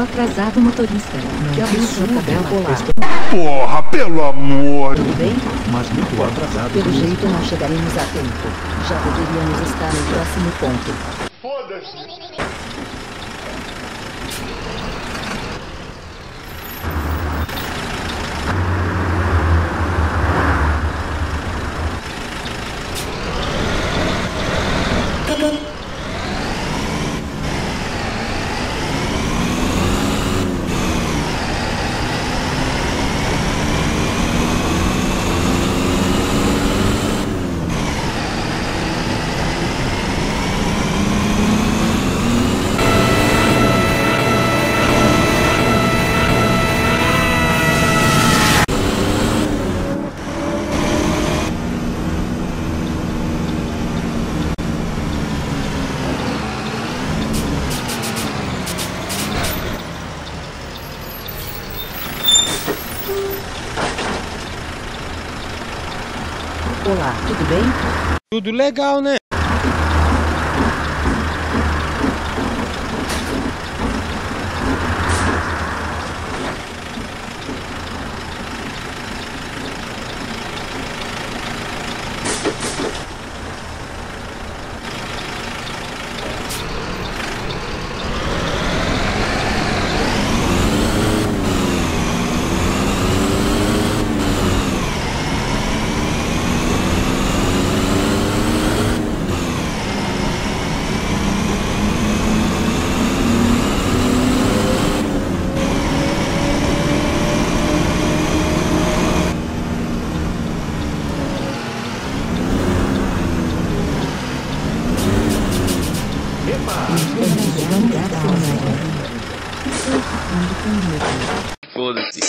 Atrasado, motorista. Que absurdo, tabela. Polar. Porra, pelo amor! Tudo bem? Mas muito atrasado. Pelo jeito não chegaremos a tempo. Já poderíamos estar no próximo ponto. Foda-se! Olá, tudo bem? Tudo legal, né? Foda-se.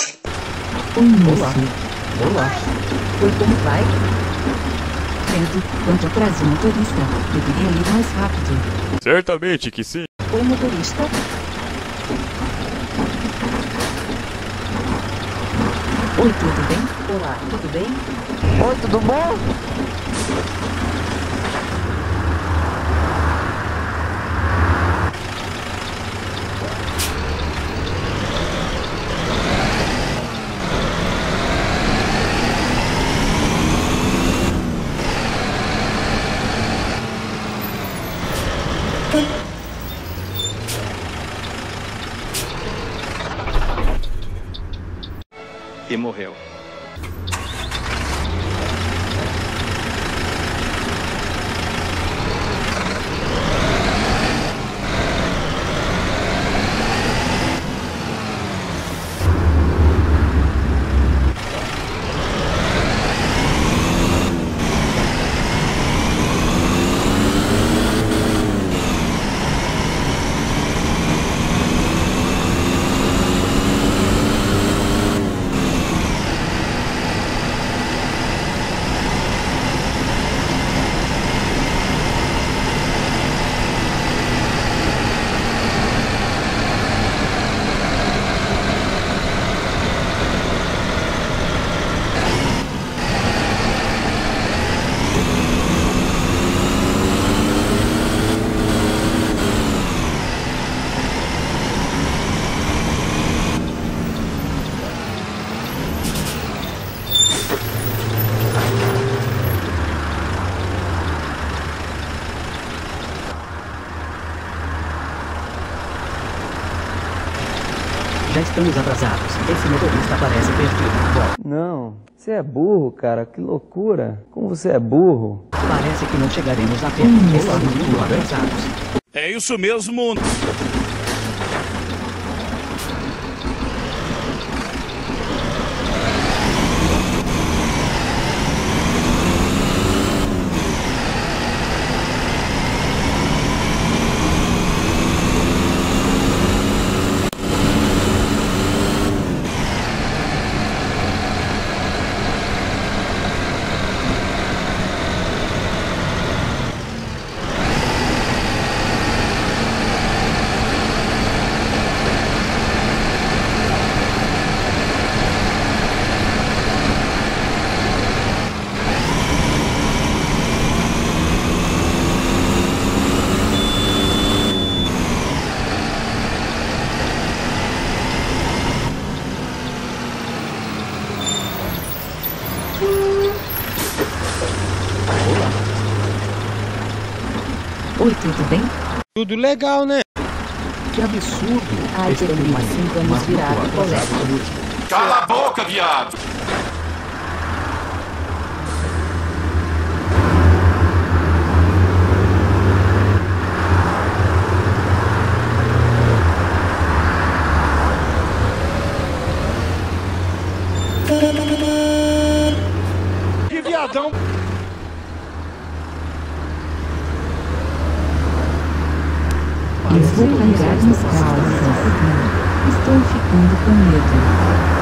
Olá. Olá. Oi, como vai? Credo, quanto atraso, motorista. Deveria ir mais rápido. Certamente que sim. Oi, motorista. Oi, tudo bem? Olá, tudo bem? Oi, tudo bom? Morreu. Já estamos atrasados. Esse motorista parece perdido. Bom, Não, você é burro, cara. Que loucura. Como você é burro. parece que não chegaremos a tempo. Estamos muito atrasados. É isso mesmo. Oi, tudo bem? Tudo legal, né? Que absurdo. Ai, Estamos Felipe, mais cinco anos virado, colega. Cala a boca, viado! Que viadão! Eu vou carregar nos calças. Estou ficando com medo.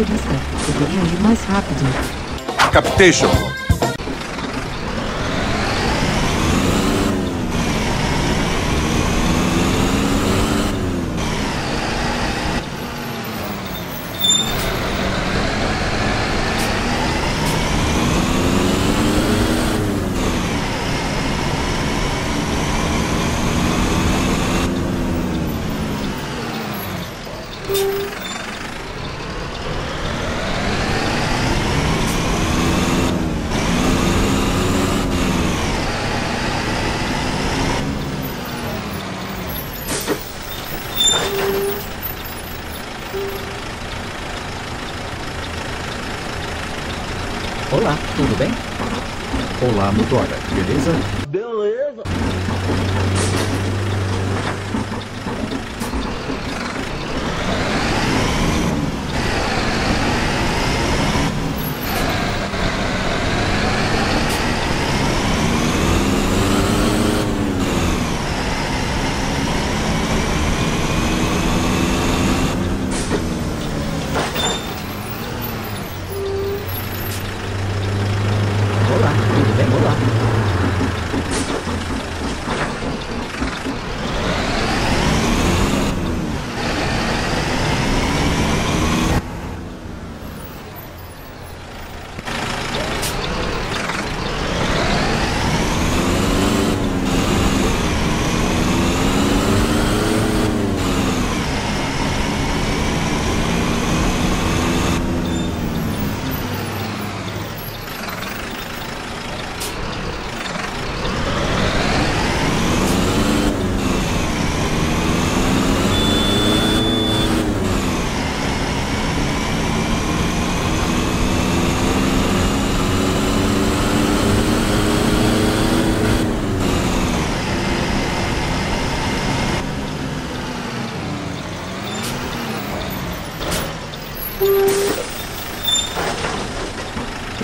Motorista. Deveria ir mais rápido. Capitation.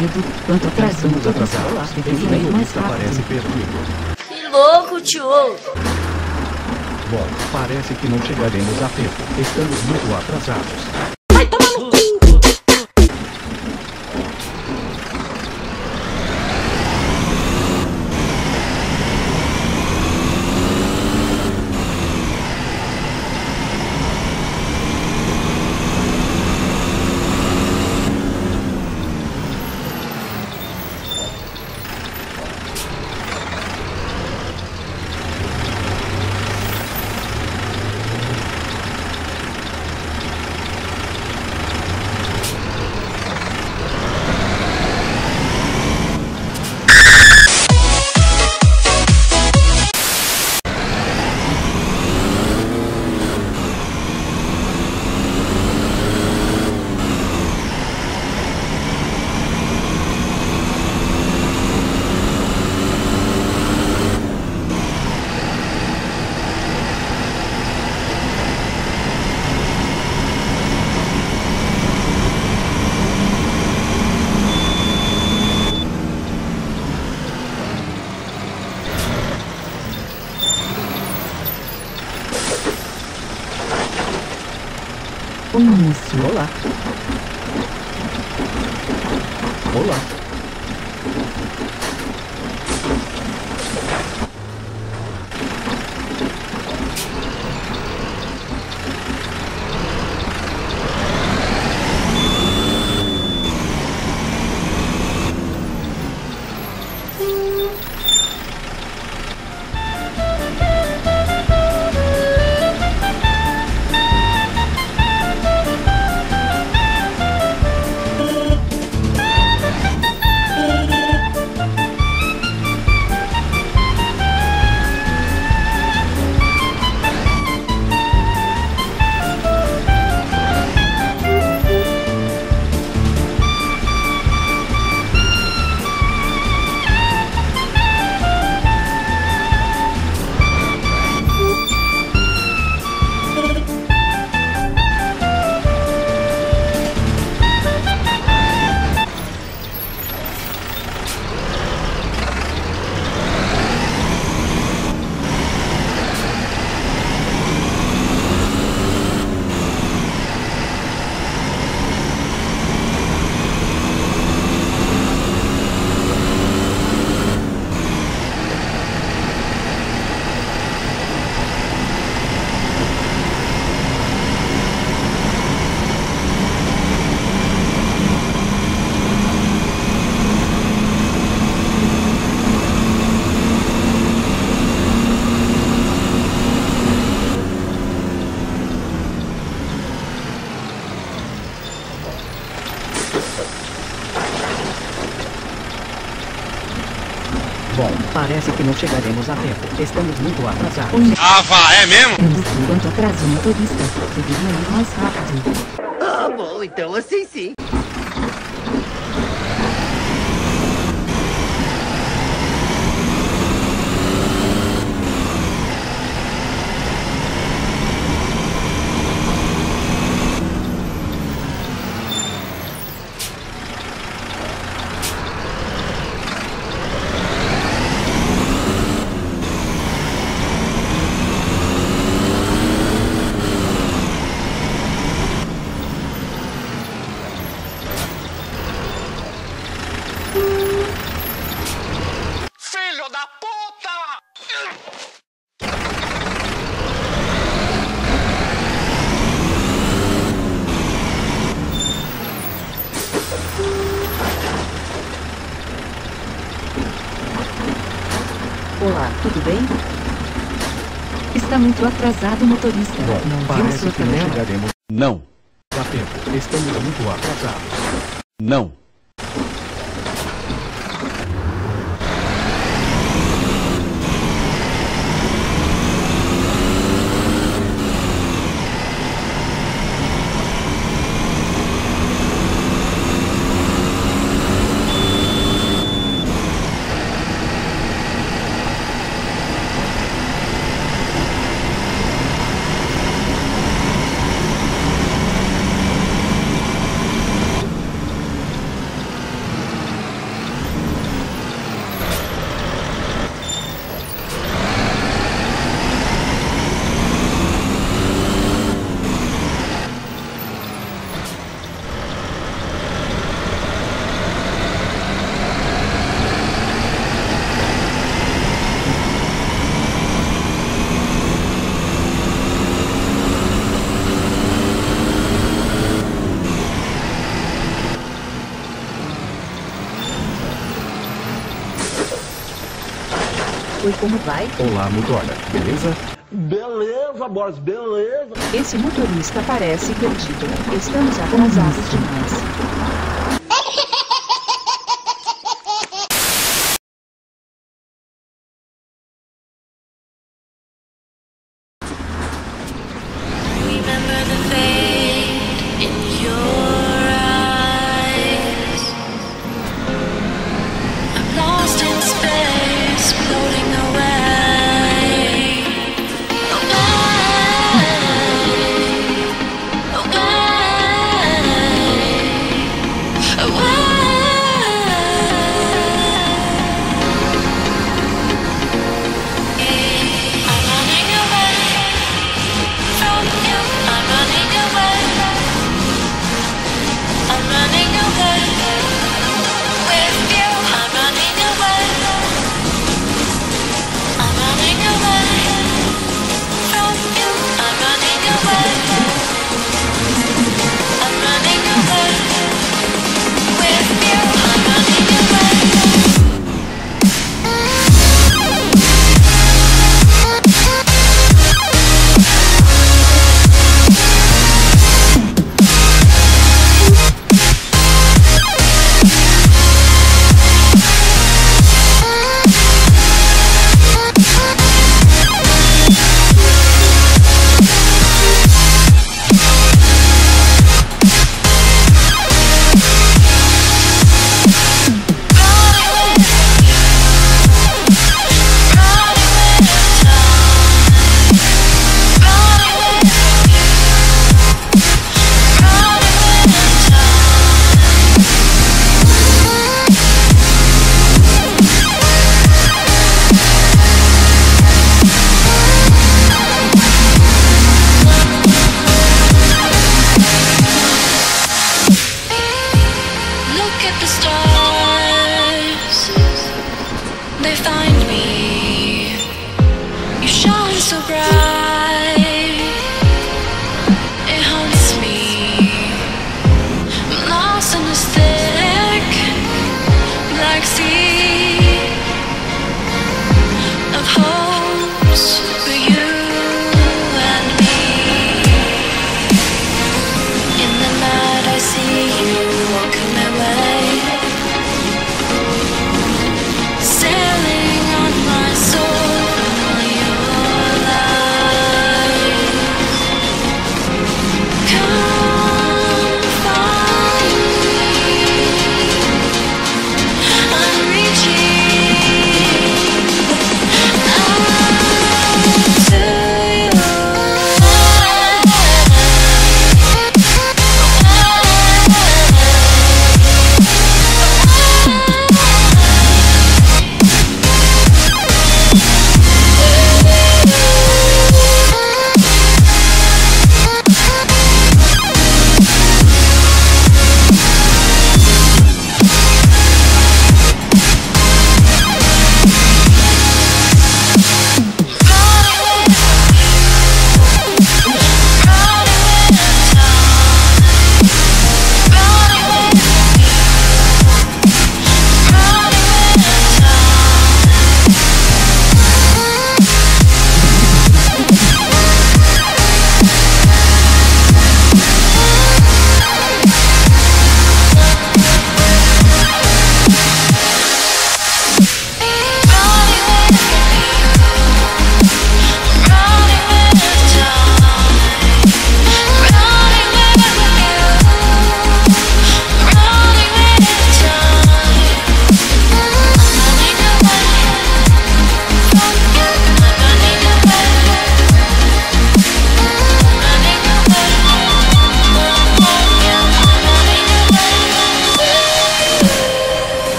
Credo, quanto atrasados. Esse Deveria ir mais rápido. Que louco, tio! Bom, parece que não chegaremos a tempo. Estamos muito atrasados. Não chegaremos a tempo. Estamos muito atrasados. Ah, vá, é mesmo? enquanto atraso o motorista, deveria ir mais rápido. Ah, bom, então assim sim. Filho da puta! Olá, tudo bem? Está muito atrasado, motorista. Bom, não viu parece sua que não chegaremos Não. a tempo. Estamos muito atrasados. Não. Oi, como vai? Olá, motora. Beleza? Beleza, Boris, beleza. Esse motorista parece perdido. Estamos atrasados demais.